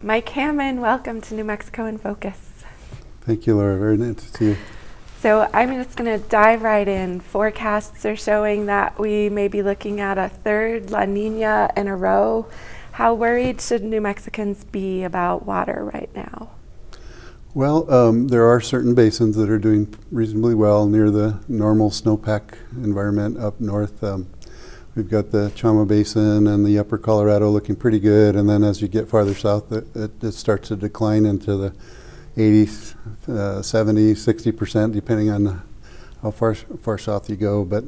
Mike Hamman, welcome to New Mexico in Focus. Thank you, Laura. Very nice to see you. So I'm just going to dive right in. Forecasts are showing that we may be looking at a third La Nina in a row. How worried should New Mexicans be about water right now? Well, um, there are certain basins that are doing reasonably well near the normal snowpack environment up north. Um, we've got the Chama Basin and the upper Colorado looking pretty good, and then as you get farther south, it, it, it starts to decline into the 80s, uh, 70, 60%, depending on how far, far south you go. But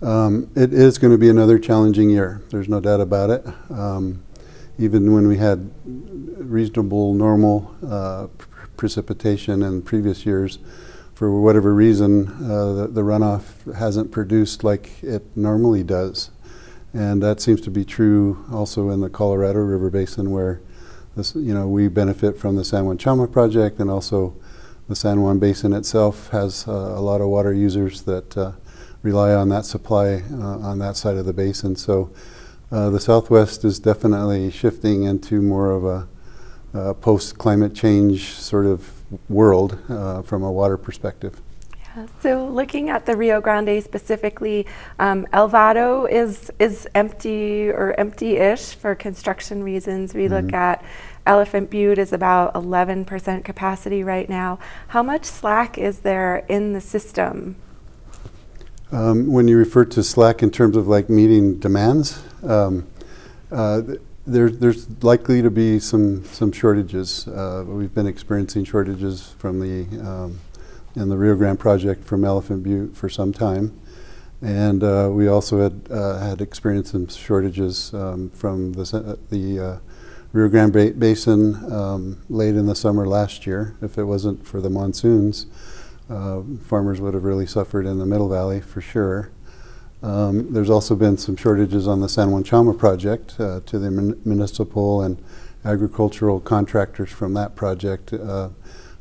um, it is going to be another challenging year. There's no doubt about it. Um, even when we had reasonable, normal uh, precipitation in previous years, for whatever reason, uh, the, the, runoff hasn't produced like it normally does. And that seems to be true also in the Colorado River Basin where this, you know, we benefit from the San Juan Chama project and also the San Juan Basin itself has uh, a lot of water users that uh, rely on that supply uh, on that side of the basin. So uh, the Southwest is definitely shifting into more of a uh, post-climate change sort of world uh, from a water perspective. Yeah. So looking at the Rio Grande specifically, um, El Vado is is empty or empty-ish for construction reasons. We mm -hmm. look mm-hmm. at Elephant Butte is about 11% capacity right now. How much slack is there in the system? Um, when you refer to slack in terms of like meeting demands, um, uh, there, there's likely to be some some shortages. Uh, we've been experiencing shortages from the um, in the Rio Grande project from Elephant Butte for some time, and uh, we also had uh, had experienced some shortages um, from the the uh, Rio Grande ba Basin um, late in the summer last year. If it wasn't for the monsoons, uh, farmers would have really suffered in the Middle Valley for sure. Um, there's also been some shortages on the San Juan Chama project uh, to the mun municipal and agricultural contractors from that project uh,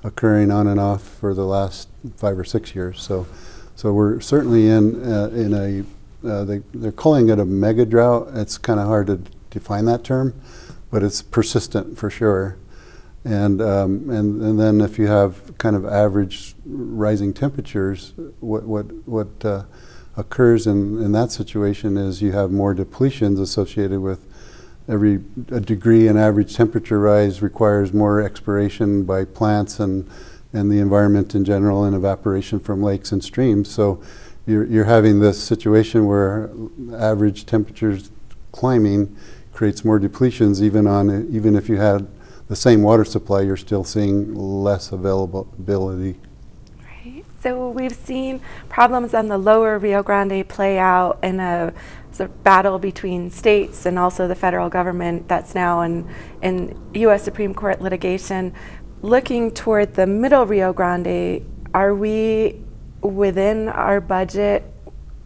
occurring on and off for the last five or six years. So, so we're certainly in uh, in a uh, they, they're calling it a mega drought. It's kind of hard to define that term, but it's persistent for sure. And, um, and, and then if you have kind of average rising temperatures, what, what, what uh, occurs in, in that situation is you have more depletions associated with every degree in average temperature rise requires more expiration by plants and, and the environment in general and evaporation from lakes and streams. So you're, you're having this situation where average temperatures climbing creates more depletions even on even if you had the same water supply, you're still seeing less availability Right. so we've seen problems on the lower Rio Grande play out in a sort of battle between states and also the federal government that's now in, in U.S. Supreme Court litigation. Looking toward the middle Rio Grande, are we within our budget,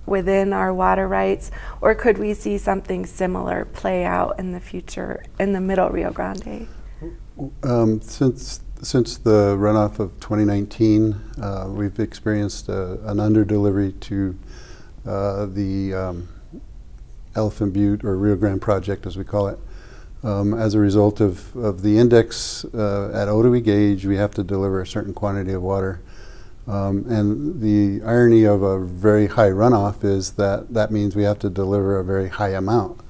within our water rights, or could we see something similar play out in the future in the middle Rio Grande? Um, since since the runoff of 2019, uh, we've experienced uh, an underdelivery to uh, the um, Elephant Butte or Rio Grande project, as we call it. Um, as a result of, of the index uh, at Otowi gauge, we have to deliver a certain quantity of water. Um, and the irony of a very high runoff is that that means we have to deliver a very high amount.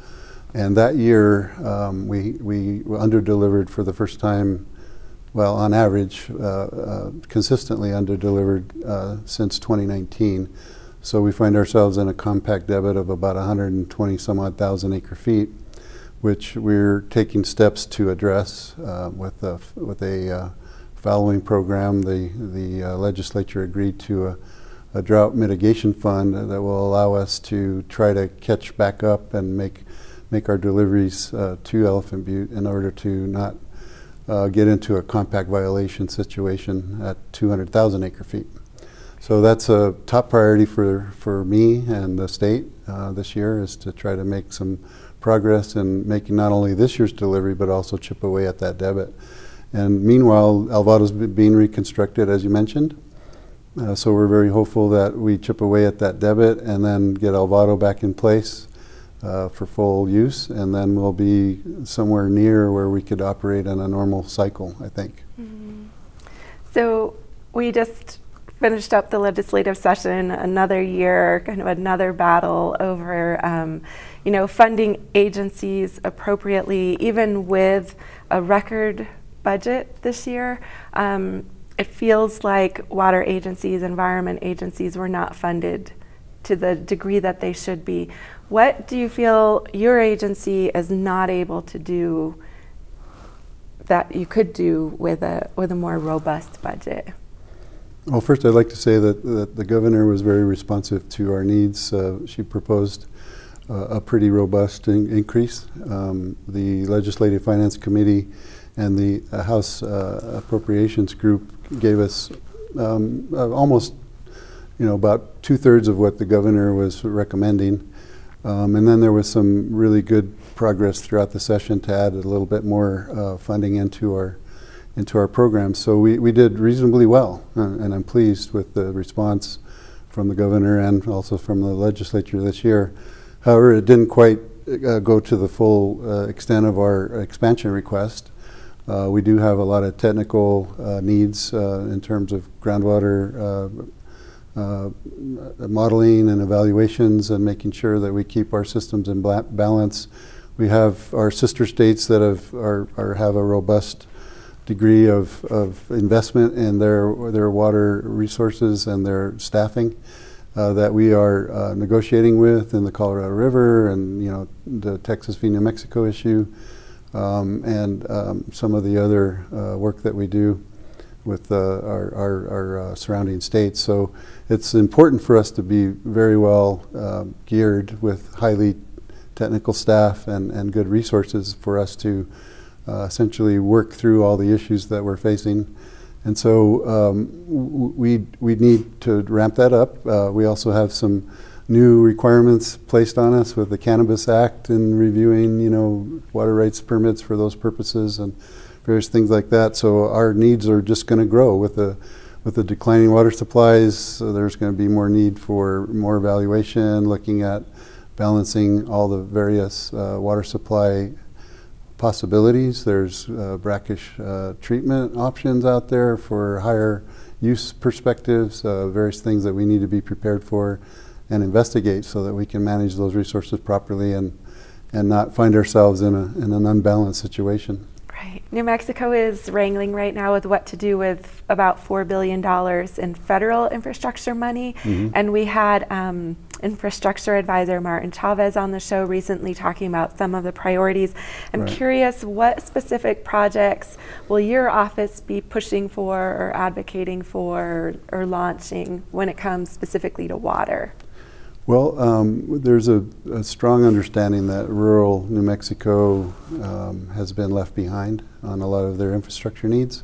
And that year, um, we, we underdelivered for the first time well, on average, uh, uh, consistently under-delivered uh, since 2019. So we find ourselves in a compact debit of about 120 some odd thousand acre feet, which we're taking steps to address uh, with a, with a uh, fallowing program. The, the uh, legislature agreed to a, a, drought mitigation fund that will allow us to try to catch back up and make, make our deliveries to Elephant Butte in order to not uh, get into a compact violation situation at 200,000 acre feet. So that's a top priority for, for me and the state uh, this year is to try to make some progress in making not only this year's delivery but also chip away at that debit. And meanwhile, El Vado's being reconstructed as you mentioned. Uh, so we're very hopeful that we chip away at that debit and then get El Vado back in place uh, for full use, and then we'll be somewhere near where we could operate in a normal cycle, I think. So we just finished up the legislative session, another year, kind of another battle over, um, you know, funding agencies appropriately, even with a record budget this year. Um, it feels like water agencies, environment agencies were not funded to the degree that they should be. What do you feel your agency is not able to do that you could do with a with a more robust budget? Well, first, I'd like to say that, that the governor was very responsive to our needs. Uh, she proposed uh, a pretty robust in increase. Um, the Legislative Finance Committee and the uh, House uh, Appropriations Group gave us um, uh, almost, you know, about two thirds of what the governor was recommending. Um, and then there was some really good progress throughout the session to add a little bit more uh, funding into our into our program. So we, we did reasonably well, uh, and I'm pleased with the response from the governor and also from the legislature this year. However, it didn't quite uh, go to the full uh, extent of our expansion request. Uh, we do have a lot of technical uh, needs uh, in terms of groundwater modeling and evaluations and making sure that we keep our systems in balance. We have our sister states that have, are, are have a robust degree of, of investment in their, their water resources and their staffing uh, that we are uh, negotiating with in the Colorado River and you know the Texas v. New Mexico issue um, and um, some of the other uh, work that we do with uh, our, our, our uh, surrounding states. So it's important for us to be very well uh, geared with highly technical staff and, and good resources for us to uh, essentially work through all the issues that we're facing. And so um, we, we need to ramp that up. Uh, we also have some new requirements placed on us with the Cannabis Act and reviewing, you know, water rights permits for those purposes and various things like that. So our needs are just going to grow with the with the declining water supplies. So there's going to be more need for more evaluation, looking at balancing all the various uh, water supply possibilities. There's uh, brackish uh, treatment options out there for higher use perspectives, uh, various things that we need to be prepared for and investigate so that we can manage those resources properly and, and not find ourselves in, a, in an unbalanced situation. Right. New Mexico is wrangling right now with what to do with about $4 billion in federal infrastructure money. Mm-hmm. And we had um, infrastructure advisor Martin Chavez on the show recently talking about some of the priorities. I'm right. curious, what specific projects will your office be pushing for or advocating for or launching when it comes specifically to water? Well, um, there's a, a, strong understanding that rural New Mexico um, has been left behind on a lot of their infrastructure needs.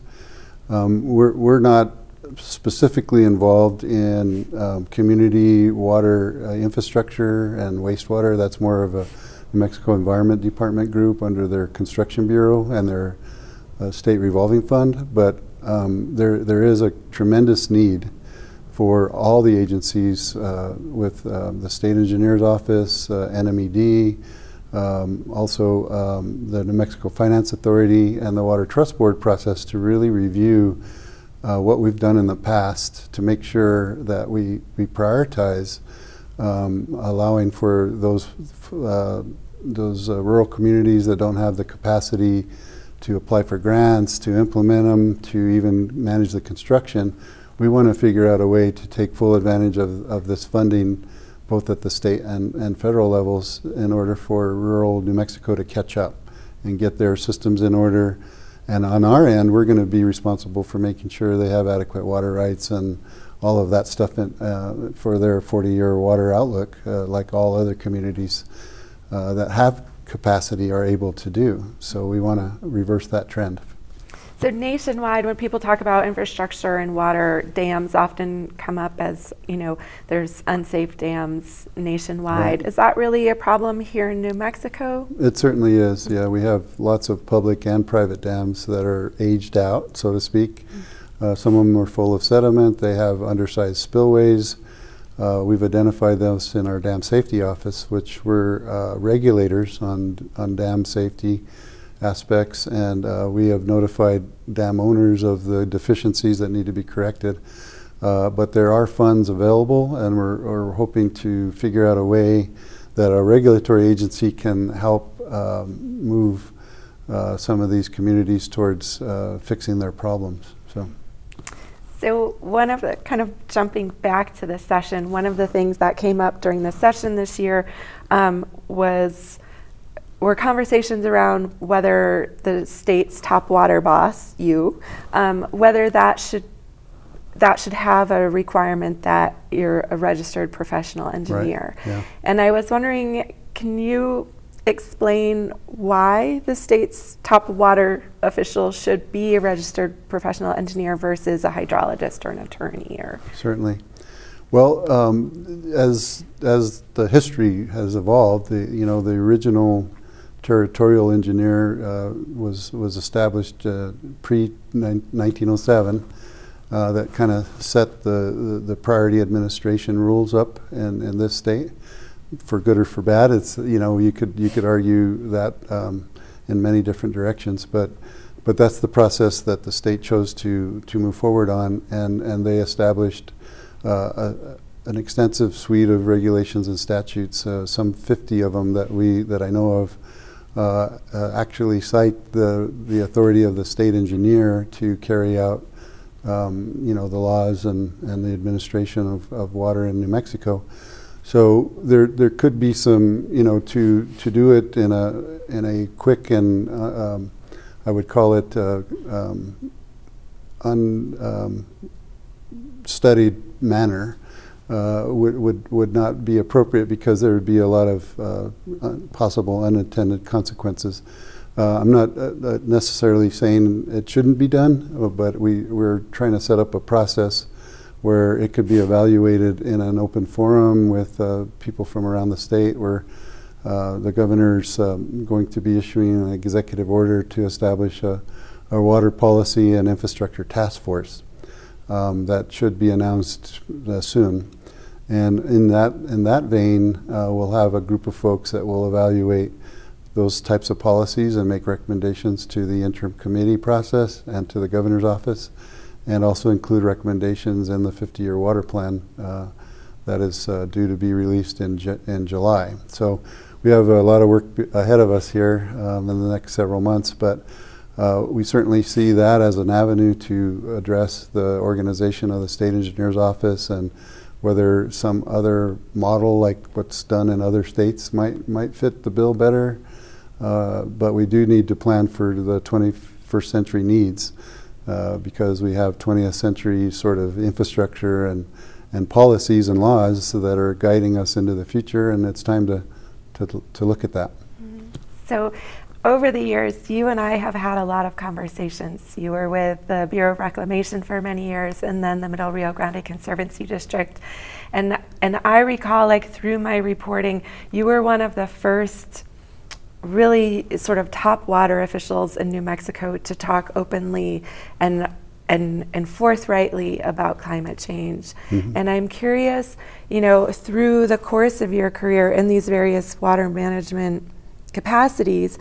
Um, we're, we're not specifically involved in um, community water uh, infrastructure and wastewater. That's more of a New Mexico Environment Department group under their Construction Bureau and their uh, state revolving fund. But um, there, there is a tremendous need for all the agencies uh, with um, the State Engineer's Office, uh, NMED, um, also um, the New Mexico Finance Authority and the Water Trust Board process to really review uh, what we've done in the past to make sure that we, we prioritize um, allowing for those, uh, those uh, rural communities that don't have the capacity to apply for grants, to implement them, to even manage the construction we want to figure out a way to take full advantage of, of this funding both at the state and, and federal levels in order for rural New Mexico to catch up and get their systems in order. And on our end, we're going to be responsible for making sure they have adequate water rights and all of that stuff in, uh, for their 40-year water outlook, uh, like all other communities uh, that have capacity are able to do. So we want to reverse that trend. So nationwide, when people talk about infrastructure and water, dams often come up as, you know, there's unsafe dams nationwide. Right. Is that really a problem here in New Mexico? It certainly is, yeah. We have lots of public and private dams that are aged out, so to speak. Mm. Uh, some of them are full of sediment. They have undersized spillways. Uh, we've identified those in our dam safety office, which we're uh, regulators on, on dam safety aspects, and uh, we have notified dam owners of the deficiencies that need to be corrected. Uh, but there are funds available, and we're, we're, hoping to figure out a way that a regulatory agency can help um, move uh, some of these communities towards uh, fixing their problems. So. So one of the kind of jumping back to the session, one of the things that came up during the session this year um, was were conversations around whether the state's top water boss, you, um, whether that should that should have a requirement that you're a registered professional engineer. Right. Yeah. And I was wondering, can you explain why the state's top water official should be a registered professional engineer versus a hydrologist or an attorney? Or certainly. Well, um, as as the history has evolved, the you know the original territorial engineer uh, was was established uh, pre 1907. Uh, that kind of set the, the, the priority administration rules up in, in this state for good or for bad. It's you know you could you could argue that um, in many different directions, but but that's the process that the state chose to to move forward on, and and they established uh, a, an extensive suite of regulations and statutes, uh, some 50 of them that we that I know of. Uh, uh actually cite the the authority of the state engineer to carry out um, you know the laws and, and the administration of, of water in New Mexico. So there, there could be some, you know, to, to do it in a, in a quick and, uh, um, I would call it uh, um, unstudied um, manner uh, would, would, would not be appropriate because there would be a lot of uh, possible unintended consequences. Uh, I'm not uh, necessarily saying it shouldn't be done, but we, we're trying to set up a process where it could be evaluated in an open forum with uh, people from around the state where uh, the governor's um, going to be issuing an executive order to establish a, a water policy and infrastructure task force um, that should be announced uh, soon. And in that, in that vein, uh, we'll have a group of folks that will evaluate those types of policies and make recommendations to the interim committee process and to the governor's office and also include recommendations in the 50-year water plan uh, that is uh, due to be released in, Ju in July. So we have a lot of work ahead of us here um, in the next several months, but uh, we certainly see that as an avenue to address the organization of the state engineer's office and whether some other model like what's done in other states might might fit the bill better. Uh, but we do need to plan for the 21st century needs. Uh, because we have 20th century sort of infrastructure and, and policies and laws that are guiding us into the future, and it's time to, to, to look at that. Mm -hmm. So, over the years, you and I have had a lot of conversations. You were with the Bureau of Reclamation for many years, and then the Middle Rio Grande Conservancy District. And, and I recall, like, through my reporting, you were one of the first really sort of top water officials in New Mexico to talk openly and and, and forthrightly about climate change. Mm-hmm. And I'm curious, you know, through the course of your career in these various water management capacities,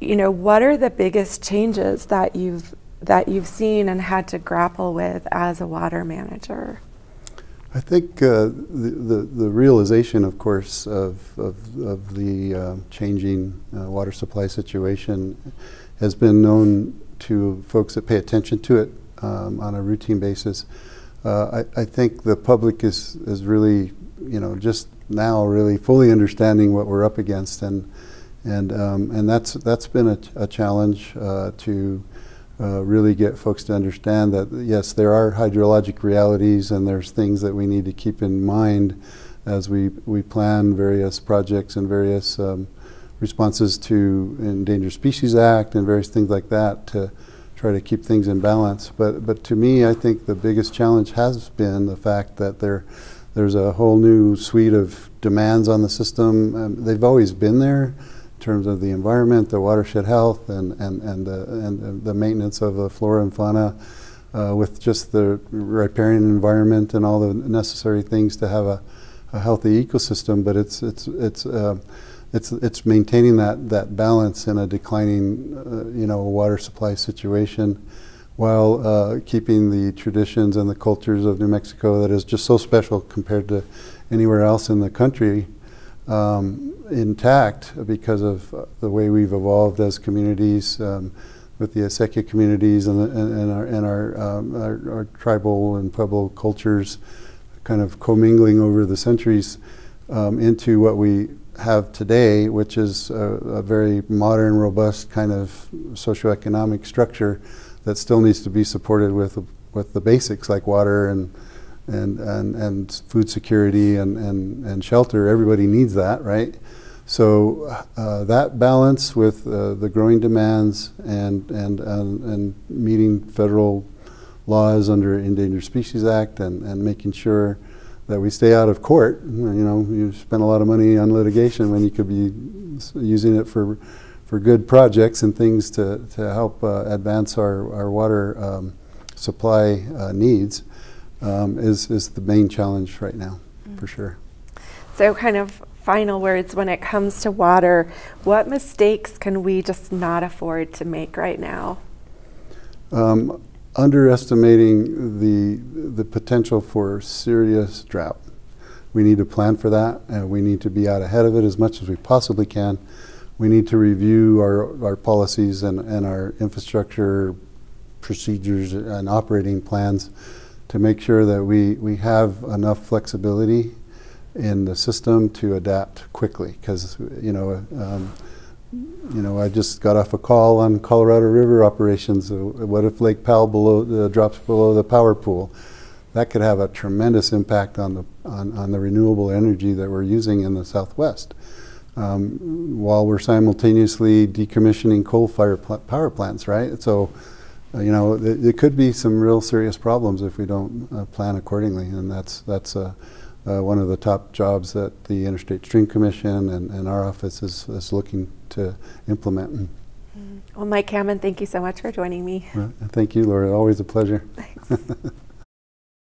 you know, what are the biggest changes that you've that you've seen and had to grapple with as a water manager? I think uh, the, the, the, realization, of course, of, of, of the uh, changing uh, water supply situation has been known to folks that pay attention to it um, on a routine basis. Uh, I, I, think the public is, is really, you know, just now really fully understanding what we're up against, and and um, and that's that's been a, a challenge uh, to uh, really get folks to understand that yes, there are hydrologic realities and there's things that we need to keep in mind as we, we plan various projects and various um, responses to Endangered Species Act and various things like that to try to keep things in balance. But, but to me, I think the biggest challenge has been the fact that there, there's a whole new suite of demands on the system. Um, they've always been there terms of the environment, the watershed health, and, and, and, the, and the maintenance of the flora and fauna. uh, with just the riparian environment and all the necessary things to have a, a healthy ecosystem. But it's it's it's uh, it's it's maintaining that that balance in a declining uh, you know water supply situation while uh, keeping the traditions and the cultures of New Mexico that is just so special compared to anywhere else in the country um, intact because of uh, the way we've evolved as communities um, with the Acequia communities and, and, and, our, and our, um, our, our, tribal and Pueblo cultures kind of commingling over the centuries um, into what we have today, which is a, a very modern, robust kind of socioeconomic structure that still needs to be supported with with the basics like water and and and, and food security and, and, and shelter. Everybody needs that, right? So uh, that balance with uh, the growing demands and, and and and meeting federal laws under Endangered Species Act and, and making sure that we stay out of court. You know, you spend a lot of money on litigation when you could be using it for for good projects and things to, to help uh, advance our, our water um, supply uh, needs um, is, is the main challenge right now, mm. for sure. So, kind of final words when it comes to water, what mistakes can we just not afford to make right now? Um, underestimating the, the potential for serious drought. We need to plan for that, and we need to be out ahead of it as much as we possibly can we need to review our, our policies and, and our infrastructure procedures and operating plans to make sure that we, we have enough flexibility in the system to adapt quickly because you know um, you know I just got off a call on Colorado River operations. Uh, what if Lake Powell below uh, drops below the power pool? That could have a tremendous impact on the on, on the renewable energy that we're using in the Southwest um, while we're simultaneously decommissioning coal-fired pl power plants, right? So, uh, you know, there could be some real serious problems if we don't uh, plan accordingly, and that's that's uh, uh one of the top jobs that the Interstate Stream Commission and, and our office is, is looking to implement. Mm-hmm. Well, Mike Hamman, thank you so much for joining me. Thank you, Laura. Always a pleasure.